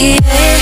quieres